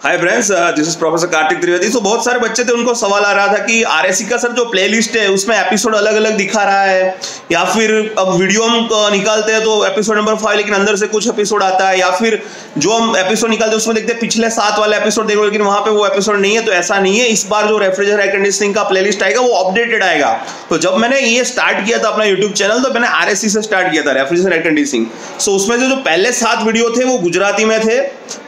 Hi friends this is professor Kartik Trivedi तो बहुत सारे बच्चे थे उनको सवाल आ रहा था कि आरएससी का सर जो प्लेलिस्ट है उसमें एपिसोड अलग अलग दिखा रहा है। या फिर अब वीडियो हम uh, निकालते हैं तो एपिसोड नंबर फाइव लेकिन अंदर से कुछ एपिसोड आता है। या फिर जो हम एपिसोड निकालते हैं उसमें देखते हैं पिछले सात वाले एपिसोड देखो लेकिन वहाँ पे वो एपिसोड नहीं है तो ऐसा नहीं है। इस बार जो रेफ्रिजरेटर एयर कंडीशनिंग का प्ले आएगा वो अपडेटेड आएगा। तो जब मैंने ये स्टार्ट किया था अपना यूट्यूब चैनल तो मैंने आर से स्टार्ट किया था रेफ्रिजरेटर एयर कंडीशनिंग सो उसमें जो पहले सात वीडियो थे वो गुजराती में थे।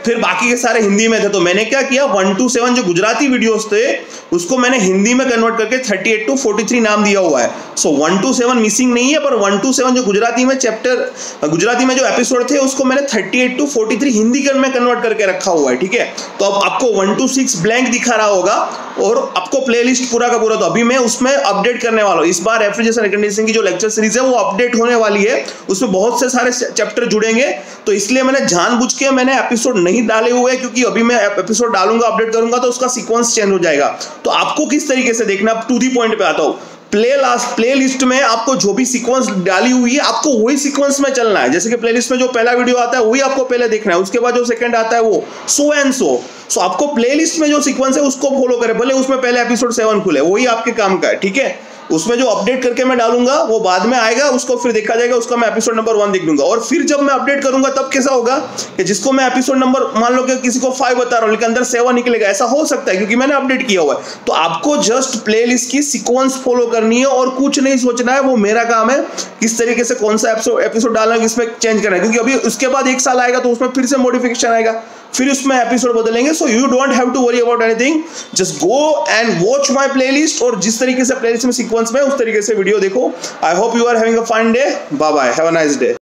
फिर बाकी के सारे हिंदी में थे। तो मैंने क्या किया? वन टू सेवन जो गुजराती वीडियोस थे, उसको मैंने हिंदी में कन्वर्ट करके thirty eight to forty three नाम दिया हुआ है। So one two seven missing नहीं है, पर वन टू सेवन जो गुजराती में चैप्टर गुजराती में जो एपिसोड थे, उसको मैंने thirty eight to forty three Hindi में कन्वर्ट करके रखा हुआ है, ठीक है? तो अब आपको वन टू सिक्स ब्लैंक दिखा रहा होगा, और आपको प्लेलिस्ट पूरा का पूरा तो अभी मैं उसमें अपडेट करने वाला हूँ। इस बार रेफ्रिजरेशन कंडीशन की जो लेक्चर सीरीज़ है, वो अपडेट होने वाली है। उसमें बहुत से सारे चैप्टर जुड़ेंगे। तो इसलिए मैंने जानबूझ के मैंने एपिसोड नहीं डाले हुए क्योंकि अभी मैं एपिसोड डालूँगा अपडेट करूँगा तो उसका सीक्वेंस चेंज हो जाएगा। तो आपको किस तरीके से देखना टू दी पॉइंट पे आता हूँ। प्ले लास्ट प्ले लिस्ट में आपको जो भी सीक्वेंस डाली हुई है, आपको वही सीक्वेंस में चलना है। जैसे कि प्ले लिस्ट में जो पहला वीडियो आता है, वही आपको पहले देखना है। उसके बाद जो सेकंड आता है, वो सो एंड सो सो आपको प्ले लिस्ट में जो सीक्वेंस है, उसको फॉलो करें। भले उसमें पहले एपिसोड सेवन खुले, वही आपके काम का है, ठीक है? उसमें जो अपडेट करके मैं डालूँगा, वो बाद में आएगा, उसको फिर देखा जाएगा, उसका मैं एपिसोड नंबर वन देख दूँगा और फिर जब मैं अपडेट करूँगा, तब कैसा होगा कि जिसको मैं एपिसोड नंबर मान लो कि किसी को फाइव बता रहा हूँ, लेकिन अंदर सेवन निकलेगा, ऐसा हो सकता है, क्योंकि मैंने अपडेट किया हुआ है। तो आपको जस्ट प्ले की सिक्वेंस फॉलो करनी है और कुछ नहीं सोचना है, वो मेरा काम है, किस तरीके से कौन सा एपिसोड डालना है, किसमें चेंज करना है। क्योंकि अभी उसके बाद एक साल आएगा तो उसमें फिर से मॉडिफिकेशन आएगा। फिर उसमें एपिसोड बदलेंगे so you don't have to worry about anything just go and watch my playlist और जिस तरीके से प्लेलिस्ट में सीक्वेंस में उस तरीके से वीडियो देखो I hope you are having a fine day bye bye have a nice day